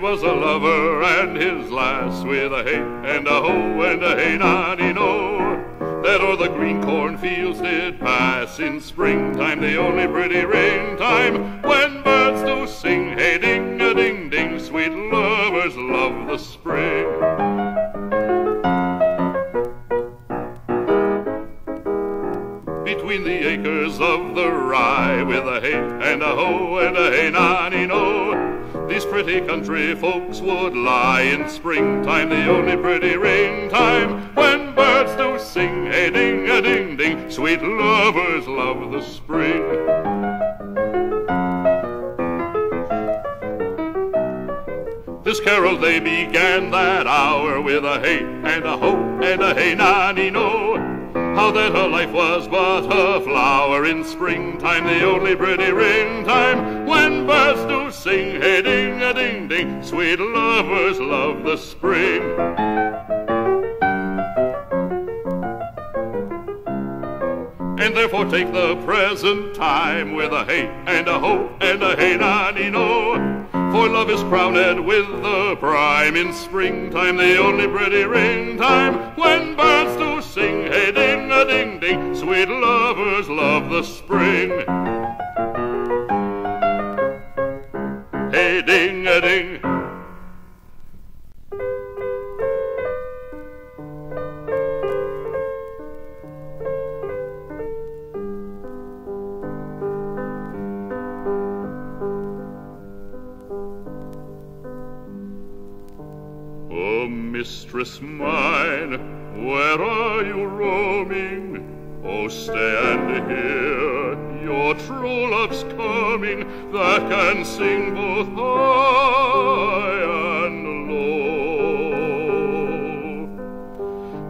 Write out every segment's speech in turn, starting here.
Was a lover and his lass with a hey and a ho and a hey nanny no. That o'er the green cornfields did pass in springtime, the only pretty rain time when birds do sing, hey ding a ding ding, sweet lovers love the spring. between the acres of the rye with a hey and a ho and a hey nanny no. Pretty country folks would lie in springtime, the only pretty rain time when birds do sing, hey ding a ding ding. Sweet lovers love the spring. This carol they began that hour with a hey and a ho and a hey nanny no. How that her life was but a flower in springtime, the only pretty ring time when birds do sing, hey ding a ding ding, sweet lovers love the spring. And therefore take the present time with a hey and a ho and a hey nanny no. For love is crowned with the prime in springtime, the only pretty ring time when birds do sing, hey ding a ding ding, sweet lovers love the spring. Mistress mine, where are you roaming? Oh, stand here, your true love's coming, that can sing both high and low.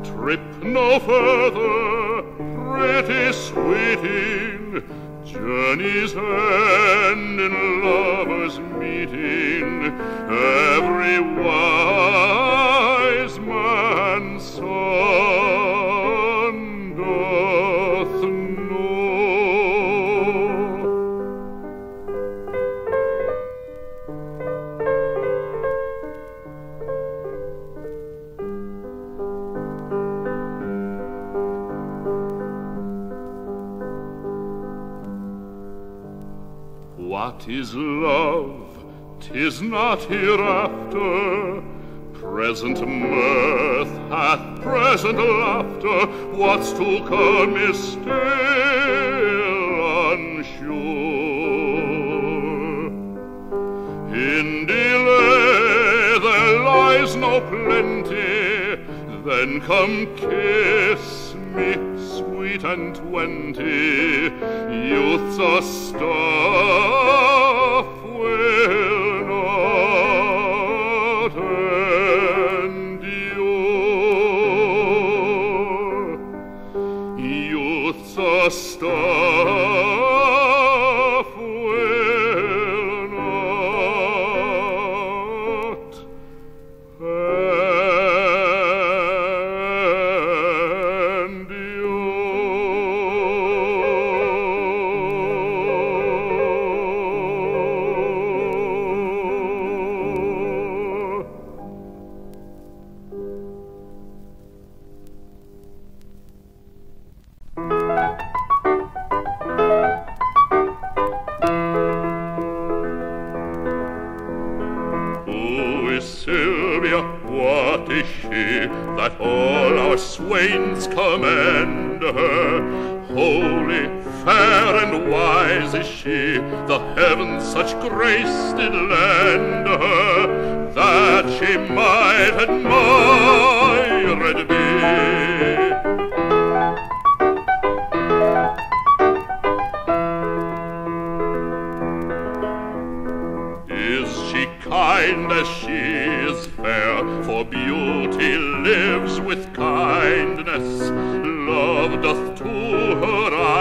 Trip no further, pretty sweeting, journeys end in lovers' meeting, every What is love? Tis not hereafter. Present mirth hath present laughter. What's to come is still unsure. In delay there lies no plenty. Then come kiss me, sweet and twenty. Youth's a stuff Is she that all our swains commend her? Holy, fair, and wise is she, the heavens such grace did lend her, that she might admired be.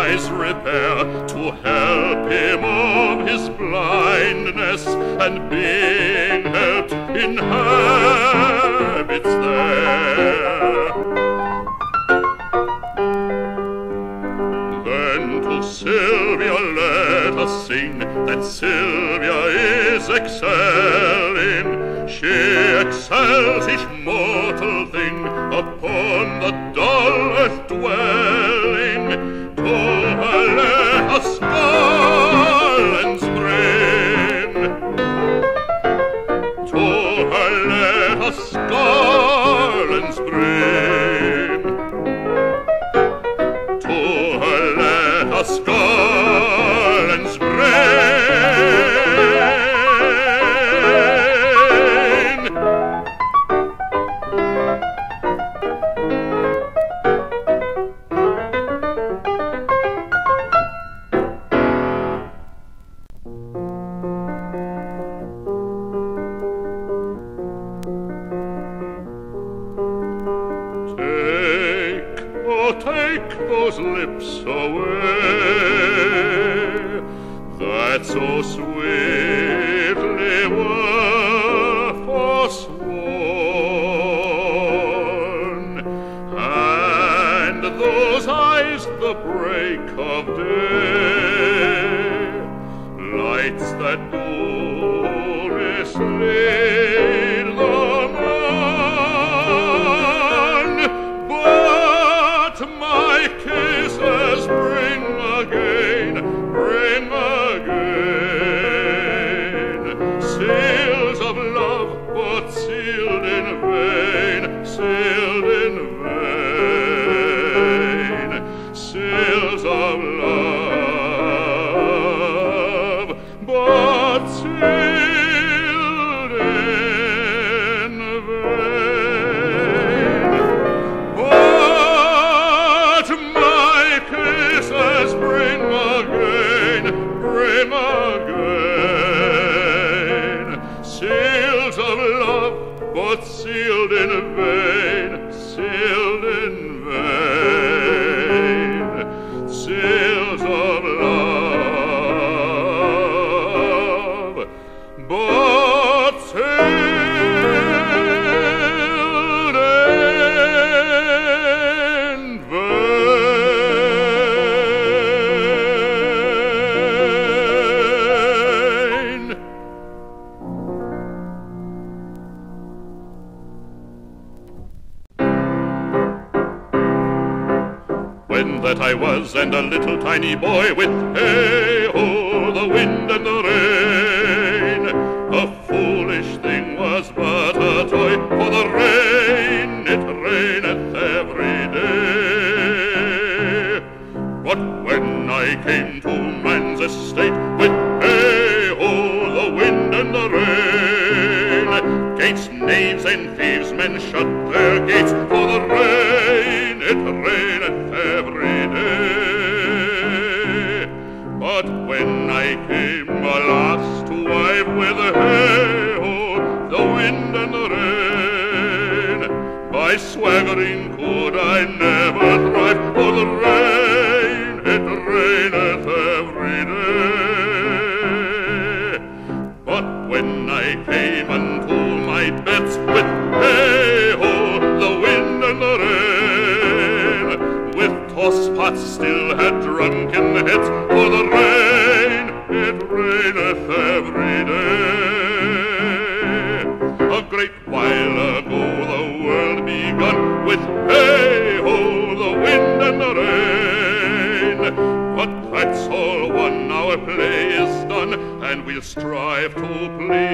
Eyes repair to help him of his blindness, and being helped inhabits there. Then to Sylvia let us sing that Sylvia is excelling. She excels each mortal thing upon the dull earth dwelling. Take those lips away That so sweetly were forsworn. And those eyes the break of day Lights that Let's see. When that I was and a little tiny boy with hey-ho, the wind and the rain. A foolish thing was but a toy, for the rain, it raineth every day. But when I came to man's estate with hey-ho, the wind and the rain, by swaggering with hey-ho, the wind and the rain. But that's all one, our play is done, and we'll strive to please